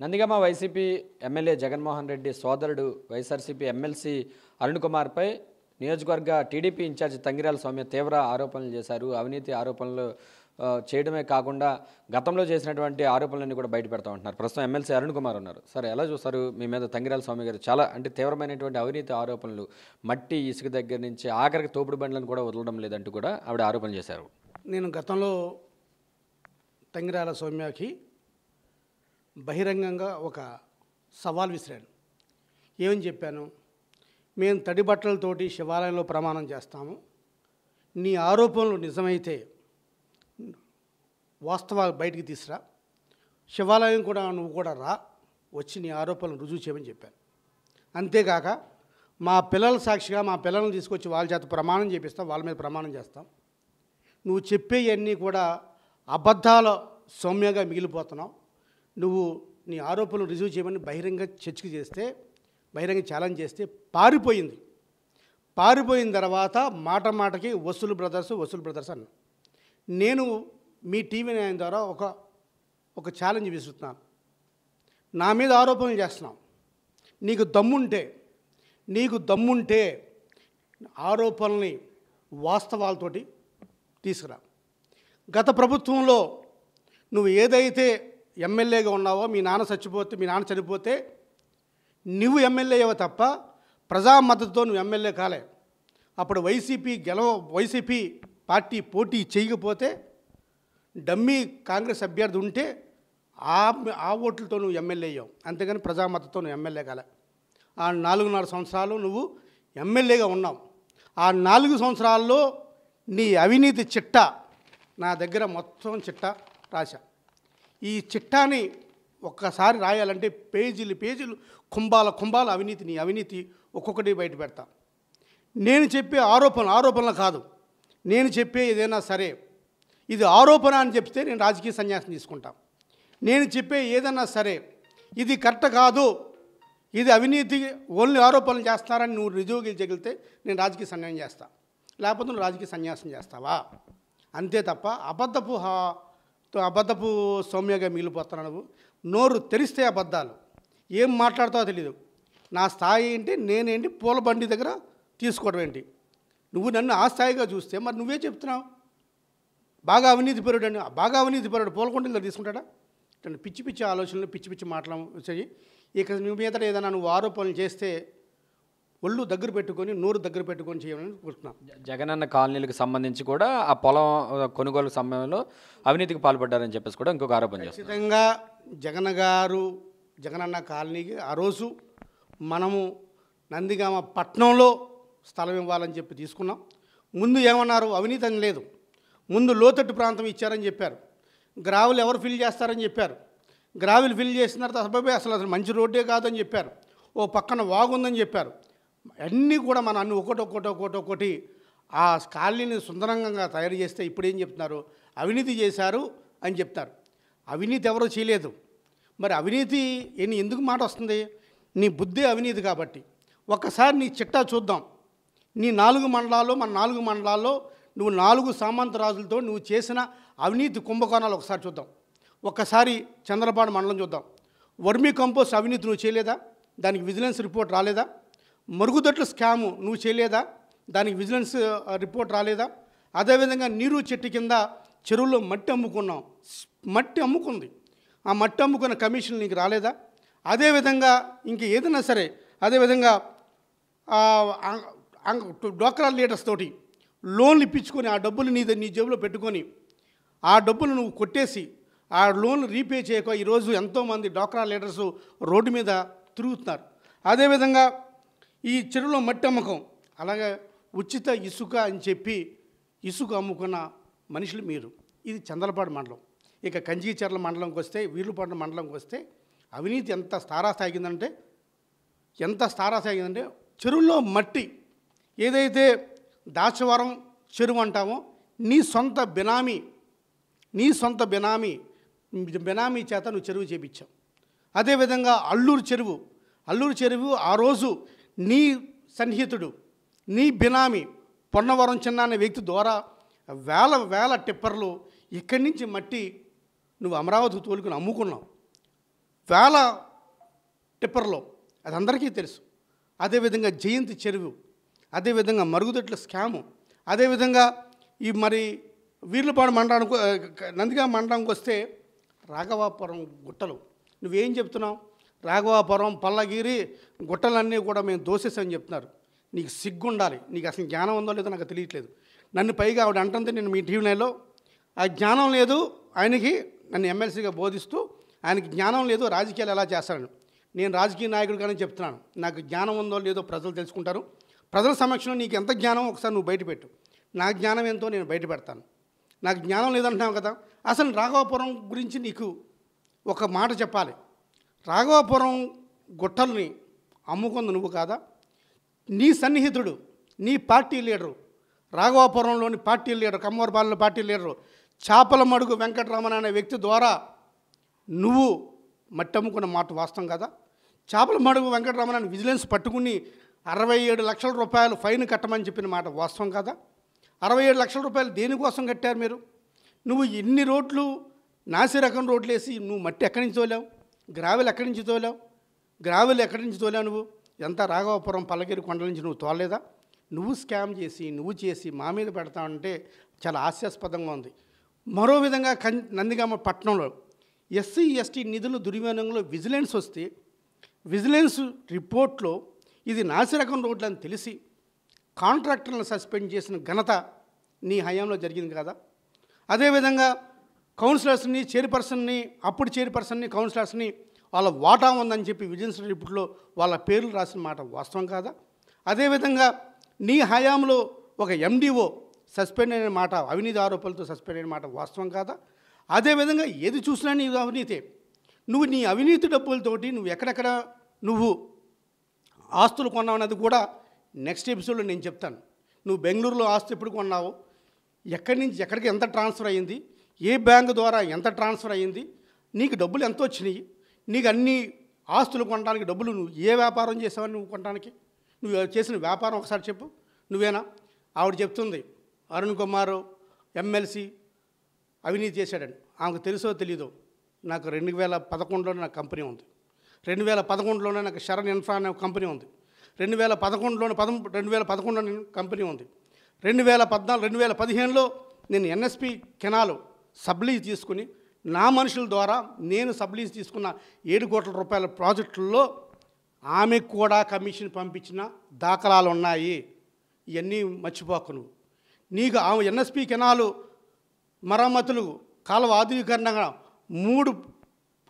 Nandigama YCP MLA Jaganmohan Reddy సోదరుడు YSRCP MLC Arun కుమార్పై నియోజకవర్గ TDP incharge Tangirala స్వామి తీవ్ర ఆరోపణలు చేశారు. అవినీతి ఆరోపణలు చేయడమే కాకుండా గతంలో చేసినటువంటి ఆరోపణలన్నీ కూడా బయట పెడతా ఉంటున్నారు. ప్రస్తుతం ఎమ్మెల్సీ అరుణ్ కుమార్ ఉన్నారు. సరే ఎలా చూస్తారు? మీ మీద తంగిరాల స్వామి గారు చాలా అంటే తీవ్రమైనటువంటి అవినీతి ఆరోపణలు మట్టి ఇసుక దగ్గర నుంచి ఆఖరికి తోపుడు బండ్లను కూడా వదలడం లేదంటూ కూడా ఆవిడ ఆరోపణ చేశారు. నేను గతంలో తంగిరాల సౌమ్యకి బహిరంగంగా ఒక సవాల్ విసిరాను. ఏమని చెప్పాను? మేము తడి బట్టలతోటి శివాలయంలో ప్రమాణం చేస్తాము. నీ ఆరోపణలు నిజమైతే వాస్తవాలు బయటికి తీసురా. శివాలయం కూడా నువ్వు కూడా రా. వచ్చి నీ ఆరోపణలు రుజువు చేయమని చెప్పాను. అంతేకాక మా పిల్లల సాక్షిగా మా పిల్లలను తీసుకొచ్చి వాళ్ళ చేత ప్రమాణం చేపిస్తాం వాళ్ళ మీద ప్రమాణం చేస్తాం. నువ్వు చెప్పేవన్నీ కూడా అబద్ధాల సౌమ్యంగా మిగిలిపోతున్నావు. నువ్వు నీ ఆరోపణలు రిజీవ్ చేయమని బహిరంగ చర్చకు చేస్తే బహిరంగ ఛాలెంజ్ చేస్తే పారిపోయింది. పారిపోయిన తర్వాత మాట మాటకి వసూలు బ్రదర్స్ వసూలు బ్రదర్స్ అన్న. నేను మీ టీవీ న్యాయం ద్వారా ఒక ఒక ఛాలెంజ్ విసురుతున్నాను. నా మీద ఆరోపణలు చేస్తున్నావు. నీకు దమ్ముంటే నీకు దమ్ముంటే ఆరోపణల్ని వాస్తవాలతోటి తీసుకురా. గత ప్రభుత్వంలో నువ్వు ఏదైతే ఎమ్మెల్యేగా ఉన్నావో మీ నాన్న చచ్చిపోతే మీ నాన్న చనిపోతే నువ్వు ఎమ్మెల్యే తప్ప ప్రజా మద్దతుతో నువ్వు ఎమ్మెల్యే కాలే. అప్పుడు వైసీపీ గెలవ వైసీపీ పార్టీ పోటీ చేయకపోతే డమ్మీ కాంగ్రెస్ అభ్యర్థి ఉంటే ఆ ఆ ఓట్లతో నువ్వు ఎమ్మెల్యే అయ్యావు. అంతేగాని ప్రజా మద్దతుతో నువ్వు ఎమ్మెల్యే కాలే. ఆ నాలుగున్నర సంవత్సరాలు నువ్వు ఎమ్మెల్యేగా ఉన్నావు. ఆ నాలుగు సంవత్సరాల్లో నీ అవినీతి చిట్ట నా దగ్గర మొత్తం చిట్ట రాశా. ఈ చిట్టాని ఒక్కసారి రాయాలంటే పేజీలు పేజీలు కుంభాల కుంభాల అవినీతిని అవినీతి ఒక్కొక్కటి బయట పెడతా. నేను చెప్పే ఆరోపణ ఆరోపణలు కాదు. నేను చెప్పే ఏదైనా సరే ఇది ఆరోపణ అని చెప్తే నేను రాజకీయ సన్యాసం తీసుకుంటా. నేను చెప్పే ఏదైనా సరే ఇది కరెక్ట్ కాదు ఇది అవినీతి ఓన్లీ ఆరోపణలు చేస్తారని నువ్వు రుజువు జగిలితే నేను రాజకీయ సన్యాసం చేస్తా. లేకపోతే నువ్వు రాజకీయ సన్యాసం చేస్తావా? అంతే తప్ప అబద్ధపు హా- అబద్ధపు సౌమ్యగా మిగిలిపోతున్నావు నువ్వు. నోరు తెరిస్తే అబద్ధాలు. ఏం మాట్లాడతావో తెలియదు నా స్థాయి ఏంటి నేనేంటి పూల బండి దగ్గర తీసుకోవడం ఏంటి? నువ్వు నన్ను ఆ స్థాయిగా చూస్తే మరి నువ్వే చెప్తున్నావు. బాగా అవినీతి పరుడు అని బాగా అవినీతి పరుడు పూలకొండలు తీసుకుంటాడా? పిచ్చి పిచ్చి ఆలోచనలు పిచ్చి పిచ్చి మాటలు ఇక నువ్వు మీద ఏదైనా నువ్వు ఆరోపణలు చేస్తే ఒళ్ళు దగ్గర పెట్టుకొని నోరు దగ్గర పెట్టుకొని చేయమని కోరుతున్నాను జ- జగనన్న కాలనీలకు సంబంధించి కూడా ఆ పొలం కొనుగోలు సమయంలో అవినీతికి పాల్పడ్డారని చెప్పేసి కూడా ఇంకొక ఆరోపణ ఖచ్చితంగా జగన్ గారు జగనన్న కాలనీకి ఆ రోజు మనము నందిగామ పట్నంలో స్థలం ఇవ్వాలని చెప్పి తీసుకున్నాం. ముందు ఏమన్నారు? అవినీతి అని లేదు. ముందు లోతట్టు ప్రాంతం ఇచ్చారని చెప్పారు. గ్రావులు ఎవరు ఫిల్ చేస్తారని చెప్పారు. గ్రావులు ఫిల్ చేసిన తర్వాత అసలు అసలు అసలు మంచి రోడ్డే కాదని చెప్పారు. ఓ పక్కన వాగుందని చెప్పారు. అన్నీ కూడా మన అన్ని ఒకటి ఒకటి ఒకటి ఒకటి ఆ కాలనీని సుందరంగా తయారు చేస్తే ఇప్పుడు ఏం చెప్తున్నారు? అవినీతి చేశారు అని చెప్తారు. అవినీతి ఎవరో చేయలేదు. మరి అవినీతి ఎన్ని ఎందుకు మాట వస్తుంది? నీ బుద్ధి అవినీతి కాబట్టి. ఒక్కసారి నీ చిట్టా చూద్దాం. నీ నాలుగు మండలాల్లో మన నాలుగు మండలాల్లో నువ్వు నాలుగు సామంత రాజులతో నువ్వు చేసిన అవినీతి కుంభకోణాలు ఒకసారి చూద్దాం. ఒక్కసారి చంద్రపాడు మండలం చూద్దాం. వర్మీ కంపోస్ట్ అవినీతి నువ్వు చేయలేదా? దానికి విజిలెన్స్ రిపోర్ట్ రాలేదా? మరుగుదొడ్ల స్కాము నువ్వు చేయలేదా? దానికి విజిలెన్స్ రిపోర్ట్ రాలేదా? అదేవిధంగా నీరు చెట్టు కింద చెరువులో మట్టి అమ్ముకున్నాం. మట్టి అమ్ముకుంది. ఆ మట్టి అమ్ముకున్న కమిషన్ నీకు రాలేదా? అదేవిధంగా ఇంక ఏదైనా సరే అదేవిధంగా డోక్రా లీడర్స్ తోటి లోన్లు ఇప్పించుకొని ఆ డబ్బులు నీ నీ జేబులో పెట్టుకొని ఆ డబ్బులు నువ్వు కొట్టేసి ఆ లోన్లు రీపే చేయక ఈరోజు ఎంతోమంది డోక్రా లీడర్స్ రోడ్డు మీద తిరుగుతున్నారు. అదేవిధంగా ఈ చెరువులో మట్టి అమ్మకం అలాగే ఉచిత ఇసుక అని చెప్పి ఇసుక అమ్ముకున్న మనుషులు మీరు. ఇది చందలపాడు మండలం. ఇక కంజీచర్ల మండలంకి వస్తే వీర్లపాడు మండలంకి వస్తే అవినీతి ఎంత స్థారాస్థాయికిందంటే ఎంత స్థారాస్థాయికిందంటే చెరువుల్లో మట్టి. ఏదైతే దాచవరం చెరువు అంటామో నీ సొంత బినామీ నీ సొంత బినామీ బినామీ చేత నువ్వు చెరువు చేపించావు. అదేవిధంగా అల్లూరు చెరువు. అల్లూరు చెరువు ఆ రోజు నీ సన్నిహితుడు నీ బినామీ పొన్నవరం చిన్న అనే వ్యక్తి ద్వారా వేల వేల టిప్పర్లు ఇక్కడి నుంచి మట్టి నువ్వు అమరావతి తోలుకుని అమ్ముకున్నావు. వేల టిప్పర్లో అది అందరికీ తెలుసు. అదేవిధంగా జయంతి చెరువు అదేవిధంగా మరుగుదొడ్ల స్కాము అదేవిధంగా ఈ మరి వీర్లపాడు మండలానికి నందిగా మండలానికి వస్తే రాఘవాపురం గుట్టలు. నువ్వేం చెప్తున్నావు? రాఘవాపురం పల్లగిరి గుట్టలన్నీ కూడా మేము దోసేసామని చెప్తున్నారు. నీకు సిగ్గుండాలి. నీకు అసలు జ్ఞానం ఉందో లేదో నాకు తెలియట్లేదు. నన్ను పైగా ఆవిడ అంటుంది నేను మీ టీవీ నైన్లో ఆ జ్ఞానం లేదు. ఆయనకి నన్ను ఎమ్మెల్సీగా బోధిస్తూ ఆయనకి జ్ఞానం లేదు రాజకీయాలు ఎలా చేస్తాను నేను రాజకీయ నాయకుడిగానే చెప్తున్నాను. నాకు జ్ఞానం ఉందో లేదో ప్రజలు తెలుసుకుంటారు. ప్రజల సమక్షంలో నీకు ఎంత జ్ఞానం ఒకసారి నువ్వు బయటపెట్టు నా జ్ఞానం ఎంతో నేను బయట పెడతాను. నాకు జ్ఞానం లేదంటున్నావు కదా. అసలు రాఘవాపురం గురించి నీకు ఒక మాట చెప్పాలి. రాఘవాపురం గుట్టల్ని అమ్ముకుంది నువ్వు కాదా? నీ సన్నిహితుడు నీ పార్టీ లీడరు రాఘవాపురంలోని పార్టీ లీడర్ కమ్మవరపాలెంలో పార్టీ లీడరు చేపల మడుగు వెంకటరమణ అనే వ్యక్తి ద్వారా నువ్వు మట్టి అమ్ముకున్న మాట వాస్తవం కదా? చేపల మడుగు వెంకటరమణని విజిలెన్స్ పట్టుకుని అరవై ఏడు లక్షల రూపాయలు ఫైన్ కట్టమని చెప్పిన మాట వాస్తవం కదా? అరవై ఏడు లక్షల రూపాయలు దేనికోసం కట్టారు మీరు? నువ్వు ఎన్ని రోడ్లు నాసిరకం రోడ్లు వేసి నువ్వు మట్టి ఎక్కడి నుంచి తోలేవు? గ్రావెలు ఎక్కడి నుంచి తోలావు? గ్రావెలు ఎక్కడి నుంచి తోలావు నువ్వు? ఎంత రాఘవపురం పల్లగిరి కొండల నుంచి నువ్వు తోలేదా నువ్వు స్కామ్ చేసి నువ్వు చేసి మా మీద పెడతావంటే చాలా హాస్యాస్పదంగా ఉంది. మరో విధంగా కన్ నందిగామ పట్టణంలో ఎస్సీ ఎస్టీ నిధులు దుర్వినియోగంలో విజిలెన్స్ వస్తే విజిలెన్స్ రిపోర్ట్లో ఇది నాసిరకం రోడ్లు అని తెలిసి కాంట్రాక్టర్లను సస్పెండ్ చేసిన ఘనత నీ హయాంలో జరిగింది కదా? అదేవిధంగా కౌన్సిలర్స్ని చైర్పర్సన్ని అప్పుడు చైర్పర్సన్ని కౌన్సిలర్స్ని వాళ్ళ వాటా ఉందని చెప్పి విజిలెన్స్ రిపోర్ట్లో వాళ్ళ పేర్లు రాసిన మాట వాస్తవం కాదా? అదేవిధంగా నీ హయాంలో ఒక ఎండిఓ సస్పెండ్ అయిన మాట అవినీతి ఆరోపణలతో సస్పెండ్ అయిన మాట వాస్తవం కాదా? అదేవిధంగా ఏది చూసినా నీ అవినీతే. నువ్వు నీ అవినీతి డబ్బులతోటి నువ్వు ఎక్కడెక్కడ నువ్వు ఆస్తులు కొన్నావు అన్నది కూడా నెక్స్ట్ ఎపిసోడ్లో నేను చెప్తాను. నువ్వు బెంగళూరులో ఆస్తి ఎప్పుడు కొన్నావు? ఎక్కడి నుంచి ఎక్కడికి ఎంత ట్రాన్స్ఫర్ అయ్యింది? ఏ బ్యాంకు ద్వారా ఎంత ట్రాన్స్ఫర్ అయ్యింది? నీకు డబ్బులు ఎంత వచ్చినాయి? నీకు అన్ని ఆస్తులు కొనడానికి డబ్బులు నువ్వు ఏ వ్యాపారం చేసావని నువ్వు కొనడానికి? నువ్వు చేసిన వ్యాపారం ఒకసారి చెప్పు. నువ్వేనా? ఆవిడ చెప్తుంది. అరుణ్ కుమార్ ఎమ్మెల్సీ అవినీతి చేశాడని. ఆమెకు తెలుసో తెలీదో? నాకు రెండు వేల పదకొండులోనే నాకు కంపెనీ ఉంది. రెండు వేల పదకొండులోనే నాకు శరణ్ ఇన్ఫ్రా అనే కంపెనీ ఉంది. రెండు వేల పదకొండులోనే పదం రెండు వేల పదకొండులో కంపెనీ ఉంది. రెండు వేల పద్నాలుగు రెండు వేల పదిహేనులో నేను ఎన్ఎస్పి కెనాలు సబ్లీజ్ తీసుకుని నా మనుషుల ద్వారా నేను సబ్లీజ్ తీసుకున్న ఏడు కోట్ల రూపాయల ప్రాజెక్టుల్లో ఆమెకు కూడా కమిషన్ పంపించిన దాఖలాలు ఉన్నాయి. ఇవన్నీ మర్చిపోకు నువ్వు నీకు ఆమె ఎన్ఎస్పి కెనాలు మరమ్మతులు కాలువ ఆధునీకరణగా మూడు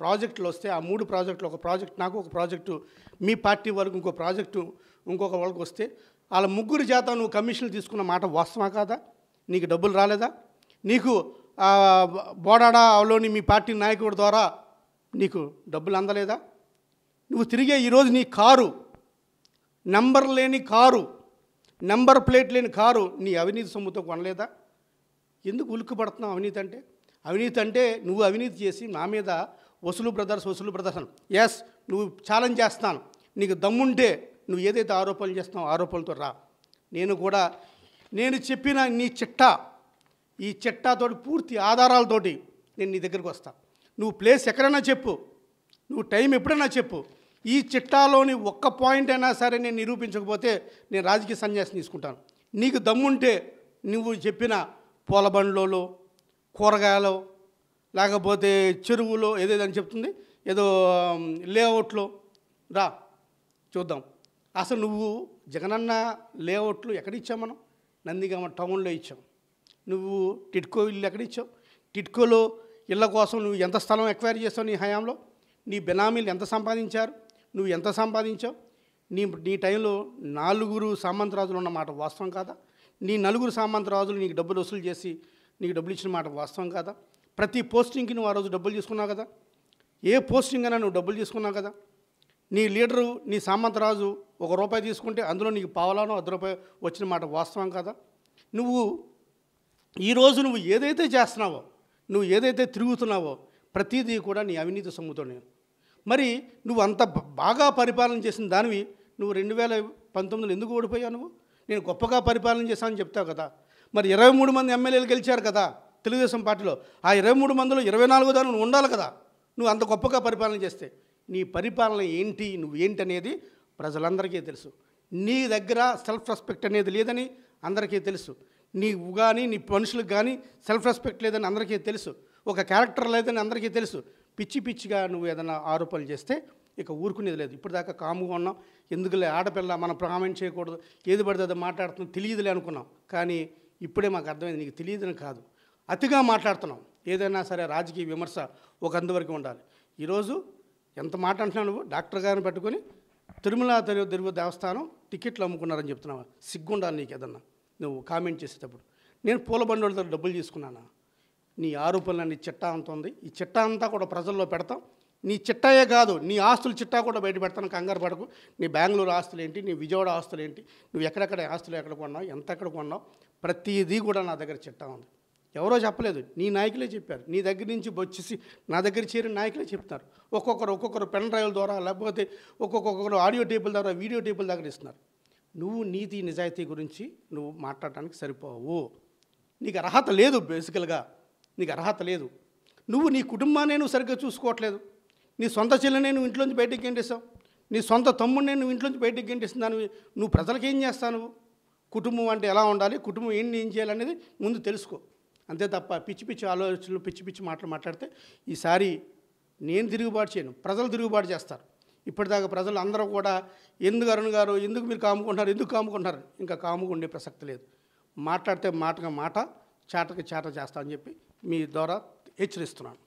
ప్రాజెక్టులు వస్తే ఆ మూడు ప్రాజెక్టులు ఒక ప్రాజెక్ట్ నాకు ఒక ప్రాజెక్టు మీ పార్టీ వరకు ఇంకో ప్రాజెక్టు ఇంకొక వాళ్ళకి వస్తే వాళ్ళ ముగ్గురు చేత నువ్వు కమిషన్లు తీసుకున్న మాట వాస్తవా కాదా? నీకు డబ్బులు రాలేదా? నీకు బోడాడ బోడాడాలోని మీ పార్టీ నాయకుడి ద్వారా నీకు డబ్బులు అందలేదా? నువ్వు తిరిగే ఈరోజు నీ కారు నెంబర్ లేని కారు నెంబర్ ప్లేట్ లేని కారు నీ అవినీతి సొమ్ముతో కొనలేదా? ఎందుకు ఉలుక్కుపడుతున్నావు అవినీతి అంటే? అవినీతి అంటే నువ్వు అవినీతి చేసి నా మీద వసూలు బ్రదర్స్ వసూలు బ్రదర్స్ అని. ఎస్ నువ్వు ఛాలెంజ్ చేస్తాను. నీకు దమ్ముంటే నువ్వు ఏదైతే ఆరోపణలు చేస్తున్నావు ఆరోపణలతో రా. నేను కూడా నేను చెప్పిన నీ చిట్టా ఈ చిట్టాతోటి పూర్తి ఆధారాలతోటి నేను నీ దగ్గరికి వస్తా. నువ్వు ప్లేస్ ఎక్కడైనా చెప్పు. నువ్వు టైం ఎప్పుడైనా చెప్పు. ఈ చిట్టాలోని ఒక్క పాయింట్ అయినా సరే నేను నిరూపించకపోతే నేను రాజకీయ సన్యాసం తీసుకుంటాను. నీకు దమ్ముంటే నువ్వు చెప్పిన పూలబండ్లలో కూరగాయలు లేకపోతే చెరువులో ఏదేదని చెప్తుంది. ఏదో లేఅవుట్లో. రా చూద్దాం. అసలు నువ్వు జగనన్న లేఅవుట్లు ఎక్కడ ఇచ్చావు మనం? నందిగామ టౌన్లో ఇచ్చాం నువ్వు టిట్కో ఇల్లు ఎక్కడ ఇచ్చావు? టిట్కోలో ఇళ్ళ కోసం నువ్వు ఎంత స్థలం ఎక్వైర్ చేసావు నీ హయాంలో? నీ బెనామీలు ఎంత సంపాదించారు? నువ్వు ఎంత సంపాదించావు? నీ నీ టైంలో నాలుగురు సామంతరాజులు ఉన్న మాట వాస్తవం కాదా? నీ నలుగురు సామంతరాజులు నీకు డబ్బులు వసూలు చేసి నీకు డబ్బులు ఇచ్చిన మాట వాస్తవం కాదా? ప్రతి పోస్టింగ్కి నువ్వు ఆ రోజు డబ్బులు తీసుకున్నావు కదా? ఏ పోస్టింగ్ అయినా నువ్వు డబ్బులు తీసుకున్నావు కదా? నీ లీడరు నీ సామంతరాజు ఒక రూపాయి తీసుకుంటే అందులో నీకు పావలానో అర్ధ రూపాయి వచ్చిన మాట వాస్తవం కదా? నువ్వు ఈరోజు నువ్వు ఏదైతే చేస్తున్నావో నువ్వు ఏదైతే తిరుగుతున్నావో ప్రతిదీ కూడా నీ అవినీతి సొమ్ముతోనే. మరి నువ్వు అంత బాగా పరిపాలన చేసిన దానివి నువ్వు రెండు వేల పంతొమ్మిదిలో ఎందుకు ఓడిపోయావు నువ్వు? నేను గొప్పగా పరిపాలన చేశానని చెప్తావు కదా. మరి ఇరవై మూడు మంది ఎమ్మెల్యేలు గెలిచారు కదా తెలుగుదేశం పార్టీలో. ఆ ఇరవై మూడు మందిలో ఇరవై నాలుగో దాని నువ్వు ఉండాలి కదా. నువ్వు అంత గొప్పగా పరిపాలన చేస్తే నీ పరిపాలన ఏంటి నువ్వు ఏంటి అనేది ప్రజలందరికీ తెలుసు. నీ దగ్గర సెల్ఫ్ రెస్పెక్ట్ అనేది లేదని అందరికీ తెలుసు. నీవు కానీ నీ మనుషులకు కానీ సెల్ఫ్ రెస్పెక్ట్ లేదని అందరికీ తెలుసు. ఒక క్యారెక్టర్ లేదని అందరికీ తెలుసు. పిచ్చి పిచ్చిగా నువ్వు ఏదైనా ఆరోపణలు చేస్తే ఇక ఊరుకునేది లేదు. ఇప్పుడు దాకా కాముగా ఉన్నాం. ఎందుకులే ఆడపిల్ల మనం కామెంట్ చేయకూడదు. ఏది పడితే అది మాట్లాడుతున్నాం. తెలియదులే అనుకున్నాం. కానీ ఇప్పుడే మాకు అర్థమైంది. నీకు తెలియదని కాదు. అతిగా మాట్లాడుతున్నాం. ఏదైనా సరే రాజకీయ విమర్శ ఒక అందువరకు ఉండాలి. ఈరోజు ఎంత మాట అంటున్నావు నువ్వు? డాక్టర్ గారిని పట్టుకొని తిరుమల తిరుగు తిరుగు దేవస్థానం టికెట్లు అమ్ముకున్నారని చెప్తున్నావా? సిగ్గుండాలి నీకు ఏదన్నా. నువ్వు కామెంట్ చేసేటప్పుడు నేను పూల బండి డబ్బులు తీసుకున్నానా? నీ ఆరోపణలన్నీ చిట్టా అంత ఉంది. ఈ చిట్టా అంతా కూడా ప్రజల్లో పెడతాం. నీ చిట్టాయే కాదు నీ ఆస్తులు చిట్టా కూడా బయట పెడతాను కంగారు పడకు. నీ బెంగళూరు ఆస్తులు ఏంటి నీ విజయవాడ ఆస్తులు ఏంటి నువ్వు ఎక్కడెక్కడ ఆస్తులు ఎక్కడ కొన్నావు ఎంత ఎక్కడ కొన్నావు ప్రతిదీ కూడా నా దగ్గర చిట్టా ఉంది. ఎవరో చెప్పలేదు నీ నాయకులే చెప్పారు. నీ దగ్గర నుంచి వచ్చేసి నా దగ్గర చేరిన నాయకులే చెప్తున్నారు. ఒక్కొక్కరు ఒక్కొక్కరు పెన్ డ్రైవ్ల ద్వారా లేకపోతే ఒక్కొక్కరు ఆడియో టేబుల్ ద్వారా వీడియో టేబుల్ దగ్గర ఇస్తున్నారు. నువ్వు నీతి నిజాయితీ గురించి నువ్వు మాట్లాడటానికి సరిపోవు. నీకు అర్హత లేదు బేసికల్గా. నీకు అర్హత లేదు. నువ్వు నీ కుటుంబాన్ని నువ్వు సరిగ్గా చూసుకోవట్లేదు. నీ సొంత చెల్లెనే నువ్వు ఇంట్లోంచి బయటికి గెంటేస్తావు నీ సొంత తమ్ముడిని నువ్వు ఇంట్లోంచి బయటికి గెంటేస్తున్నాను నువ్వు ప్రజలకు ఏం చేస్తావు నువ్వు? కుటుంబం అంటే ఎలా ఉండాలి? కుటుంబం ఏం ఏం చేయాలనేది ముందు తెలుసుకో. అంతే తప్ప పిచ్చి పిచ్చి ఆలోచనలు పిచ్చి పిచ్చి మాటలు మాట్లాడితే ఈసారి నేను తిరుగుబాటు చేయను. ప్రజలు తిరుగుబాటు చేస్తారు. ఇప్పటిదాకా ప్రజలు అందరూ కూడా ఎందుకు అరుణ్ గారు ఎందుకు మీరు కాముకుంటున్నారు ఎందుకు కాముకుంటున్నారు? ఇంకా కాముకుండే ప్రసక్తి లేదు. మాట్లాడితే మాటగా మాట చాటకి చాట చేస్తామని చెప్పి మీ ద్వారా హెచ్చరిస్తున్నాను.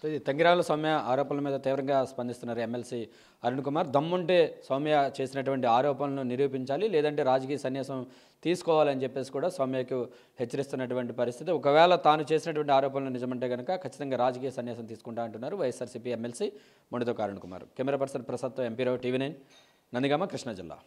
సో ఇది తంగిరాల సౌమ్య ఆరోపణల మీద తీవ్రంగా స్పందిస్తున్నారు ఎమ్మెల్సీ అరుణ్ కుమార్. దమ్ముంటే సౌమ్య చేసినటువంటి ఆరోపణలను నిరూపించాలి లేదంటే రాజకీయ సన్యాసం తీసుకోవాలని చెప్పేసి కూడా సౌమ్యకు హెచ్చరిస్తున్నటువంటి పరిస్థితి. ఒకవేళ తాను చేసినటువంటి ఆరోపణలు నిజమంటే కనుక ఖచ్చితంగా రాజకీయ సన్యాసం తీసుకుంటా అంటున్నారు వైఎస్ఆర్సీపీ ఎమ్మెల్సీ మొండితో Arun Kumar. Camera person ప్రసాద్తో MP Rao TV nine Nandigama Krishna జిల్లా.